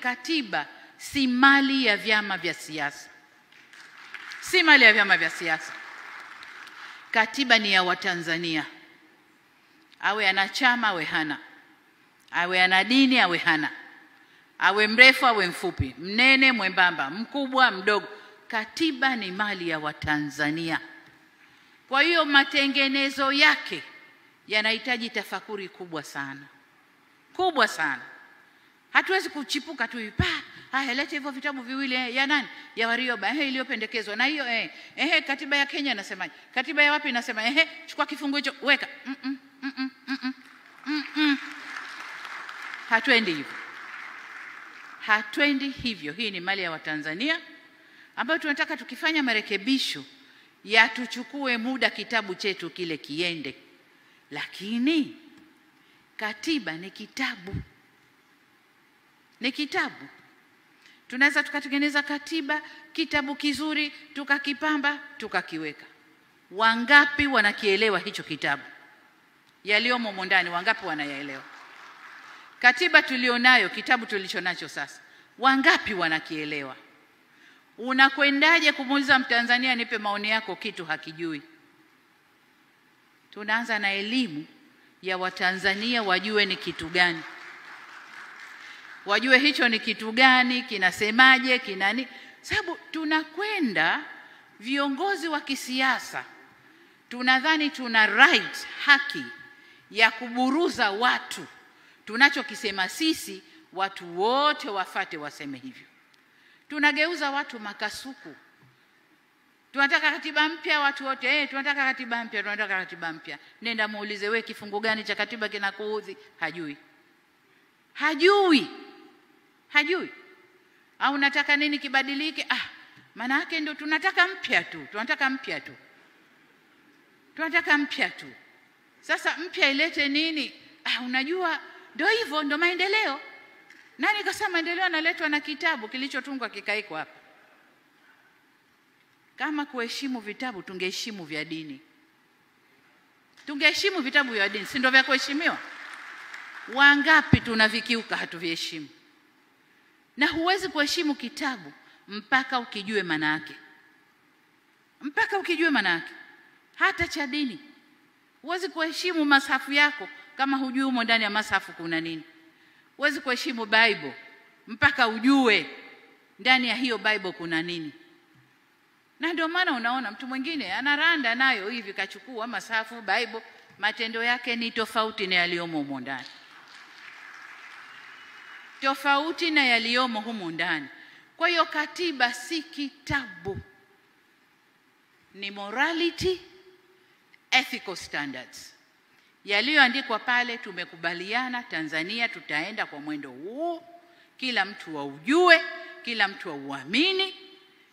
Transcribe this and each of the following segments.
Katiba si mali ya vyama vya siasa, si mali ya vyama vya siasa. Katiba ni ya Watanzania, awe ana chama awe hana, awe ana dini awe hana, awe mrefu awe mfupi, mnene mwembamba, mkubwa mdogo. Katiba ni mali ya Watanzania. Kwa hiyo matengenezo yake yanahitaji tafakuri kubwa sana, kubwa sana. Hatuwezi kuchipuka tu pa haya, lete hivyo vitabu viwili eh, ya nani? Ya Warioba eh, iliyopendekezwa na hiyo eh, eh, katiba ya Kenya inasemaje? Katiba ya wapi inasema eh, chukua kifungu hicho weka. mm -mm, mm -mm, mm -mm, mm -mm. Hatuendi hivyo, hatuendi hivyo. Hii ni mali ya Watanzania ambayo tunataka tukifanya marekebisho yatuchukue muda kitabu chetu kile kiende, lakini katiba ni kitabu ni kitabu. Tunaweza tukatengeneza katiba, kitabu kizuri, tukakipamba, tukakiweka. Wangapi wanakielewa hicho kitabu? Yaliyomo mo ndani, wangapi wanayaelewa? Katiba tulionayo, kitabu tulicho nacho sasa, wangapi wanakielewa? Unakwendaje kumuuliza Mtanzania, nipe maoni yako, kitu hakijui? Tunaanza na elimu ya Watanzania wajue ni kitu gani wajue hicho ni kitu gani, kinasemaje, kinani, sababu tunakwenda viongozi wa kisiasa tunadhani tuna right, haki ya kuburuza watu. Tunachokisema sisi, watu wote wafate waseme hivyo. Tunageuza watu makasuku. Tunataka katiba mpya, watu wote eh, tunataka katiba mpya, tunataka katiba mpya. Nenda muulize, we kifungu gani cha katiba kinakuudhi? Hajui, hajui hajui au nataka nini kibadilike? Ah, maana yake ndio tunataka mpya tu, tunataka mpya tu, tunataka mpya tu. Sasa mpya ilete nini? Ah, unajua ndio hivyo, ndio maendeleo. Nani kasema maendeleo analetwa na kitabu kilichotungwa kikaekwa hapa? Kama kuheshimu vitabu, tungeheshimu vya dini, tungeheshimu vitabu vya dini, si ndio vya kuheshimiwa? Wangapi tunavikiuka, hatuviheshimu na huwezi kuheshimu kitabu mpaka ukijue maana yake, mpaka ukijue maana yake, hata cha dini. Huwezi kuheshimu masafu yako kama hujui humo ndani ya masafu kuna nini. Huwezi kuheshimu Bible mpaka ujue ndani ya hiyo Bible kuna nini. Na ndio maana unaona mtu mwingine anaranda nayo hivi, kachukua masafu Bible, matendo yake ni tofauti na yaliyomo humo ndani tofauti na yaliyomo humu ndani. Kwa hiyo katiba si kitabu, ni morality, ethical standards yaliyoandikwa pale. Tumekubaliana Tanzania tutaenda kwa mwendo huu, kila mtu aujue, kila mtu auamini.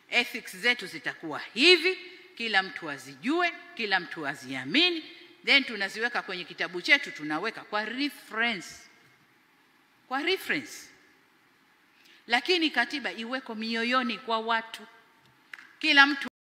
Ethics zetu zitakuwa hivi, kila mtu azijue, kila mtu aziamini, then tunaziweka kwenye kitabu chetu, tunaweka kwa reference kwa reference, lakini katiba iweko mioyoni kwa watu, kila mtu